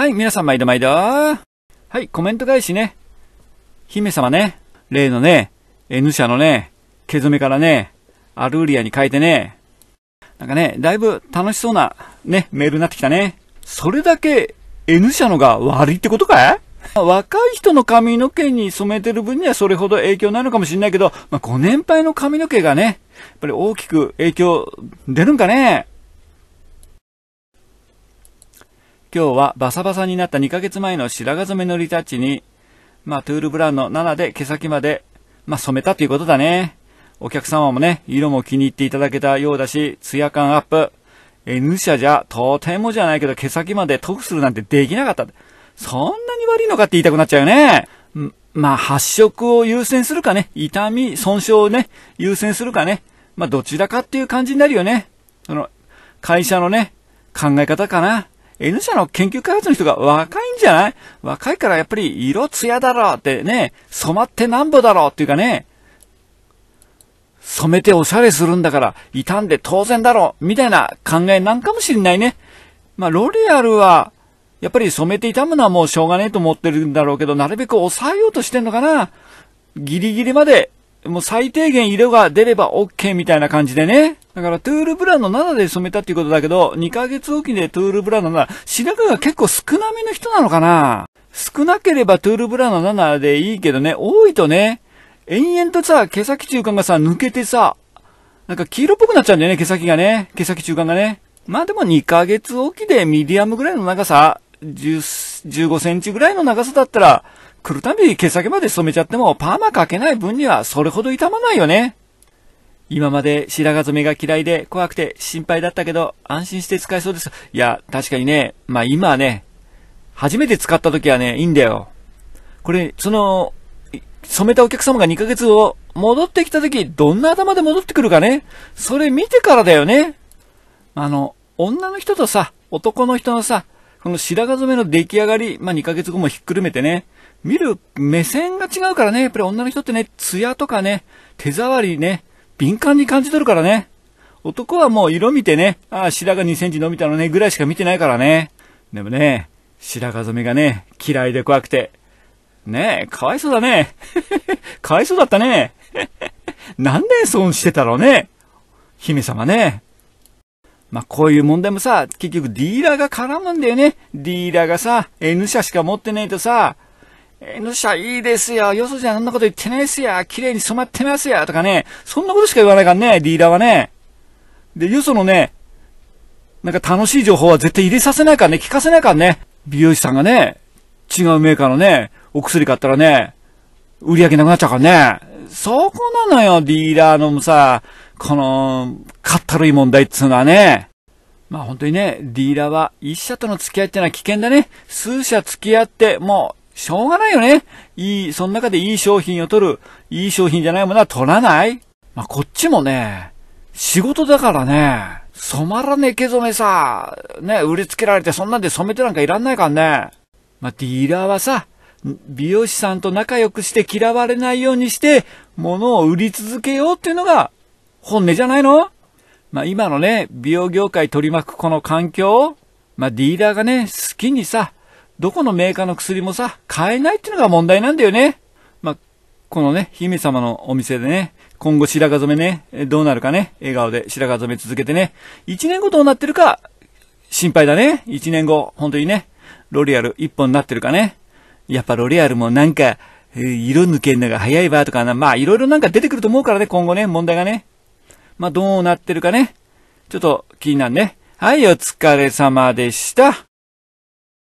はい、皆さん毎度毎度。はい、コメント返しね。姫様ね、例のね、N 社のね、毛染めからね、アルーリアに変えてね、なんかね、だいぶ楽しそうなね、メールになってきたね。それだけ N 社のが悪いってことかい？若い人の髪の毛に染めてる分にはそれほど影響ないのかもしれないけど、まあ、ご年配の髪の毛がね、やっぱり大きく影響出るんかね。今日はバサバサになった2ヶ月前の白髪染めのリタッチに、まあ、トゥールブラウンの7で毛先まで、まあ、染めたということだね。お客様もね、色も気に入っていただけたようだし、ツヤ感アップ。N 社じゃ、とてもじゃないけど毛先まで塗布するなんてできなかった。そんなに悪いのかって言いたくなっちゃうよね。まあ、発色を優先するかね、痛み、損傷をね、優先するかね。まあ、どちらかっていう感じになるよね。その、会社のね、考え方かな。N 社の研究開発の人が若いんじゃない？若いからやっぱり色艶だろうってね、染まってなんぼだろうっていうかね、染めておしゃれするんだから、傷んで当然だろうみたいな考えなんかもしれないね。まあ、ロレアルは、やっぱり染めて傷むのはもうしょうがねえと思ってるんだろうけど、なるべく抑えようとしてんのかなギリギリまで、もう最低限色が出れば OK みたいな感じでね。だからトゥールブランの7で染めたっていうことだけど、2ヶ月おきでトゥールブランの7、白髪が結構少なめの人なのかな少なければトゥールブランの7でいいけどね、多いとね、延々とさ、毛先中間がさ、抜けてさ、なんか黄色っぽくなっちゃうんだよね、毛先がね。毛先中間がね。まあでも2ヶ月おきでミディアムぐらいの長さ、15センチぐらいの長さだったら、来るたび毛先まで染めちゃっても、パーマかけない分にはそれほど傷まないよね。今まで白髪染めが嫌いで怖くて心配だったけど、安心して使えそうです。いや、確かにね、まあ今はね、初めて使った時はね、いいんだよ。これ、その、染めたお客様が2ヶ月を戻ってきた時、どんな頭で戻ってくるかね？それ見てからだよね。あの、女の人とさ、男の人のさ、この白髪染めの出来上がり、まあ、2ヶ月後もひっくるめてね、見る目線が違うからね、やっぱり女の人ってね、艶とかね、手触りね、敏感に感じ取るからね。男はもう色見てね、ああ、白髪2センチ伸びたのね、ぐらいしか見てないからね。でもね、白髪染めがね、嫌いで怖くて。ねえ、かわいそうだね。かわいそうだったね。何年損してたろうね。姫様ね。まあ、こういう問題もさ、結局ディーラーが絡むんだよね。ディーラーがさ、N 社しか持ってないとさ、N 社いいですよ。よそじゃそんなこと言ってないっすよ。綺麗に染まってますよ。とかね。そんなことしか言わないからね、ディーラーはね。で、よそのね、なんか楽しい情報は絶対入れさせないからね、聞かせないからね。美容師さんがね、違うメーカーのね、お薬買ったらね、売り上げなくなっちゃうからね。そこなのよ、ディーラーのもさ、この、かったるい問題っつうのはね。まあ本当にね、ディーラーは一社との付き合いってのは危険だね。数社付き合って、もう、しょうがないよね。いい、その中でいい商品を取る。いい商品じゃないものは取らないまあこっちもね、仕事だからね、染まらねえ毛染めさ、ね、売りつけられてそんなんで染めてなんかいらんないからね。まあディーラーはさ、美容師さんと仲良くして嫌われないようにして、物を売り続けようっていうのが本音じゃないの？まあ今のね、美容業界取り巻くこの環境、まあディーラーがね、好きにさ、どこのメーカーの薬もさ、買えないっていうのが問題なんだよね。まあ、このね、姫様のお店でね、今後白髪染めね、どうなるかね、笑顔で白髪染め続けてね、一年後どうなってるか、心配だね。一年後、本当にね、ロリアル一本になってるかね。やっぱロリアルもなんか、色抜けんのが早いわとかな、まあいろいろなんか出てくると思うからね、今後ね、問題がね。まあ、どうなってるかね。ちょっと気になるね。はい、お疲れ様でした。